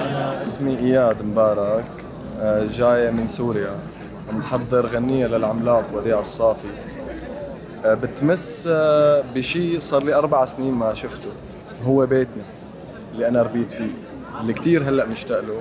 أنا اسمي إياد مبارك آه، جاي من سوريا. محضر غنية للعملاق وديع الصافي. آه، بتمس آه، بشيء صار لي أربع سنين ما شفته. هو بيتنا اللي أنا ربيت فيه اللي كتير هلأ مشتاق له.